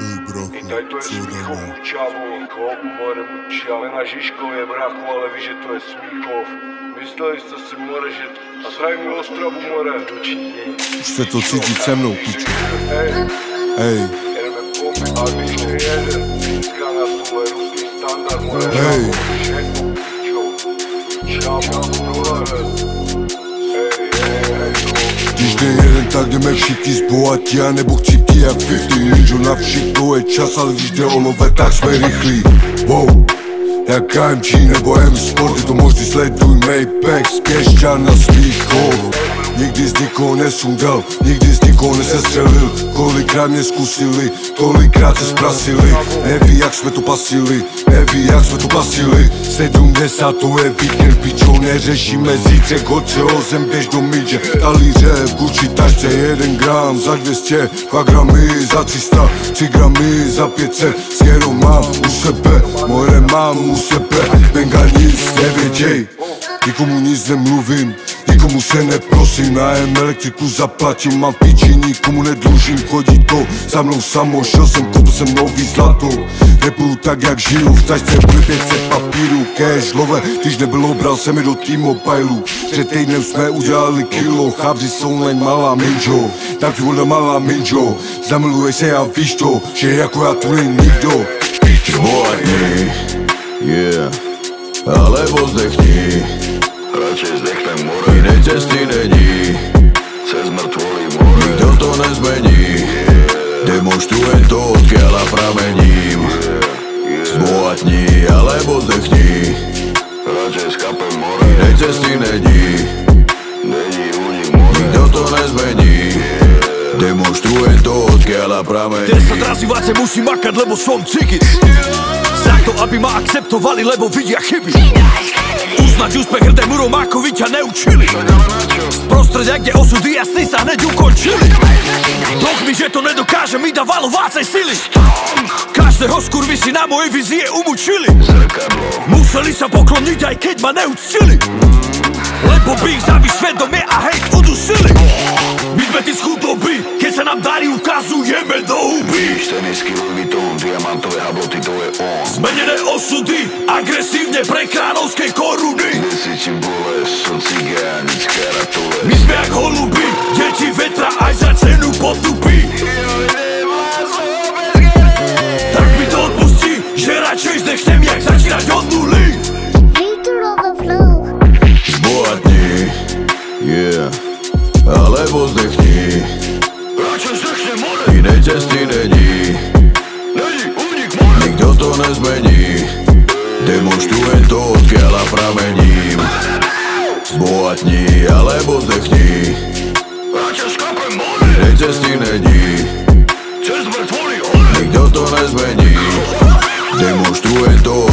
Ej, I tady to je Smíchov u Čávolníkov, more Muča, ale na Žižkově brachu, ale ví, že to je Smíchov. Mysleli jste si, more, že... A zdravím mi Ostravu, more. Už se to cítí se mnou, piču. Hej, Ej, jedeme bomby, a víš, že jeden. Vždycká na stole ruský standard, more. Hej. мешики с бола, тя не бог ти тия фифти Ниджо на всичко е час, аз вижте олове, так сме рихли. Воу, я каем, че не боем спорт, като може след дуй мейпекс, кеш, чана, слих, хора Nikdy z nikoho nesundal, nikdy z nikoho nesestřelil Kolikrát mě zkusili, tolikrát se zprasili Neví jak jsme to pasili, neví jak jsme to pasili 70 to je víkend, pičo, neřešíme zítřek Hoď se o zem, běž do midže, talíře, v Gucci tašce Jeden gram za 200, 2 gramy za 300 3 gramy za 500, skeru mám u sebe More mám u sebe, benga nic nevěděj Nikomu nic nemluvím, nikomu se neprosím Na M elektriku zaplatím, mám piči, nikomu nedlužím Chodí to za mnou samo, šel jsem, koupil jsem nový zlato. Nebudu tak jak žiju, v bude 500 papíru Cash. Love, když nebylo, bral jsem je do T-Mobileu Před týdnem jsme udělali kilo, chabři jsou len malá minžo Tak ty vole malá minžo, zamiluje se a víš to, že jako já tu není nikdo. Zbohatni, yeah, alebo zdechni Radšej zdechnem more, Inej cesty není, cez mŕtvoly more nikto to nezmení. Demonštrujem to, odkiaľ a pramením. Zbohatni, alebo zdechni. Radšej skapem more, Inej cesty není, není únik more. Nikto to nezmení. Demonštrujem to, odkiaľ a pramením. 10 razy viacej musím makať, lebo som aby ma akceptovali, lebo vidia chyby. Uznať úspech hrdému Romákovi ťa neučili. Z prostredia, kde osudy jasný sa hneď ukončili. Boh mi, že to nedokáže, mi dávalo vácej sily. Každého skurvy si na mojej vizie umučili. Museli sa pokloniť, aj keď ma neúctili. Lebo by ich zavi svedomie a hejt udusili My sme tí z chudoby, keď sa nám darí ukazujeme do huby. Tenisky Louis Vuitton, diamantové habloty, to je on. Zmenené osudy, agresívne pre kráľovskej koruny. Necítim bolesť, som cigánická ratole My sme jak holuby, Inej cesty není, nikto to nezmení. Demonštrujem to, odkiaľ a pramením. Zbohatni, alebo zdechni. Radšej skapem more Inej cesty není, nikto to nezmení. Demonštrujem to,